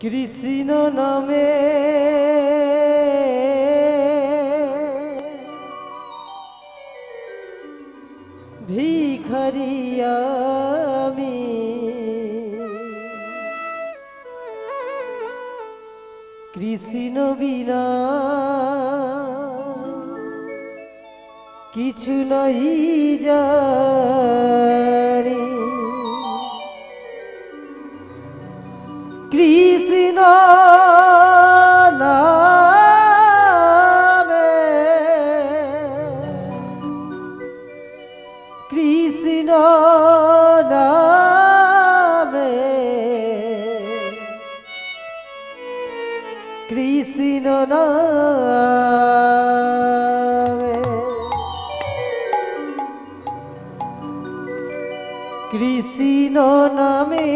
কৃষ্ণ নামে। ভিখারিয়ামি কৃষ্ণ বিনা কিছু নাই জানি। নামে। কৃষ্ণ নামে। কৃষ্ণ কৃষ্ণ নামে।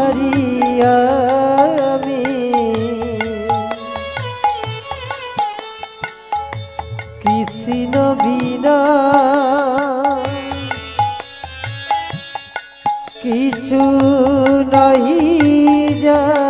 ভিখারিয়ামি কৃষ্ণ বিনা কিছু নাহি জানি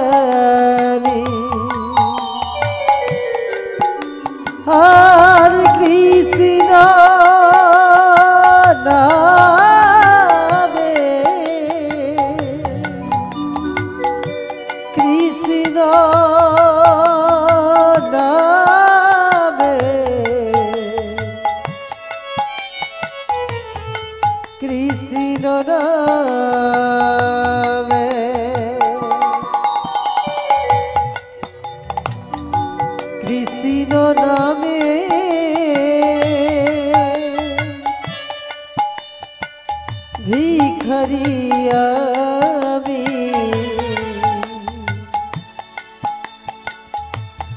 ভিখারিয়ামি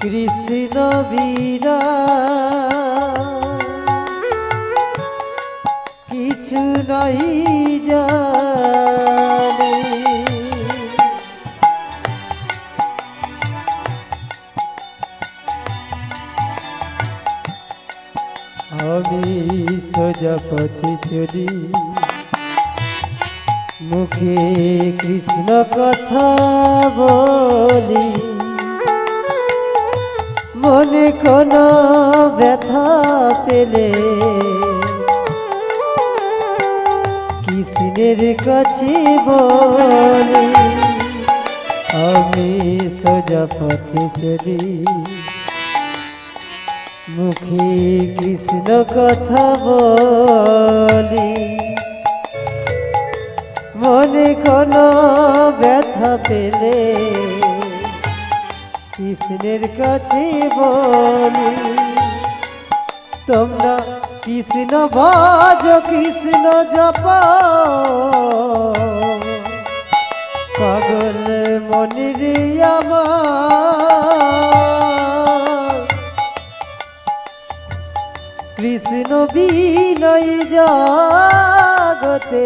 কৃষ্ণ বিনা কিছু নাই জানি। আমি সোজাপথে চলি। মুখে কৃষ্ণ কথা বলি। মনে কোনো ব্যথা পেলে। কৃষ্ণের কাছে বলি, আমি সোজা পথে চলি। মুখে কৃষ্ণ কথা বলি। মনে কোনো ব্যথা পেলে কৃষ্ণের কাছে বলি, তোমরা কৃষ্ণ ভজ, কৃষ্ণ জপ, পাগল মনির কৃষ্ণ বিনয় জগতে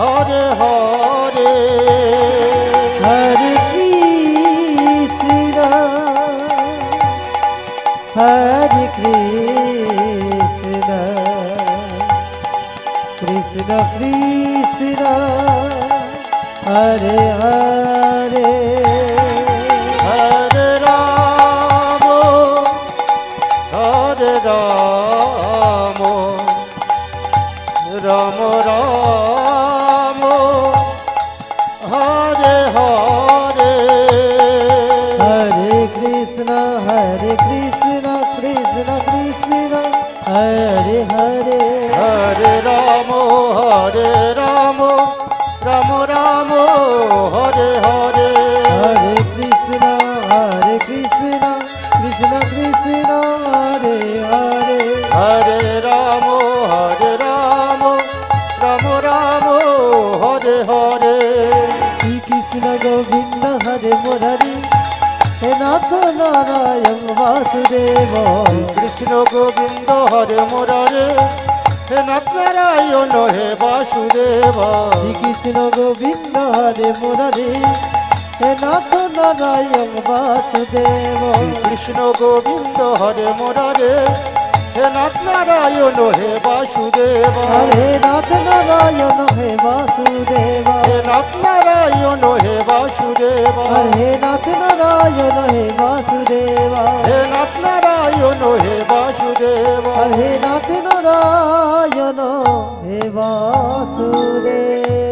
হরে হরে। হরে কৃষ্ণ। হরে কৃষ্ণ। কৃষ্ণ কৃষ্ণ। হরে হরে। হরে হরে হরে রাম হরে রাম রাম রাম হরে হরে হরে কৃষ্ণ হরে কৃষ্ণ কৃষ্ণ কৃষ্ণ হরে হরে হরে রাম হরে রাম রাম রাম হরে হরে শ্রী কৃষ্ণ গোবিন্দ হরে মুরারি হে নাথ নারায়ণ বাসুদেব কৃষ্ণ গোবিন্দ হরে মুরারে। হে নারায়ণ হে বাসুদেব কৃষ্ণ গোবিন্দ হরে মুরারে। হে নাথ নারায়ণ বাসুদেব কৃষ্ণ গোবিন্দ হরে মুরারে। হে নারায়ণ হে বাসুদেব। হরে নাথ নারায়ণ হে বাসুদেব। হে নারায়ণ হে বাসুদেব। হরে নাথ নারায়ণ হে বাসুদেব। হে নারায়ণ হে বাসুদেব। হরে নাথ নারায়ণ হে বাসুদেব।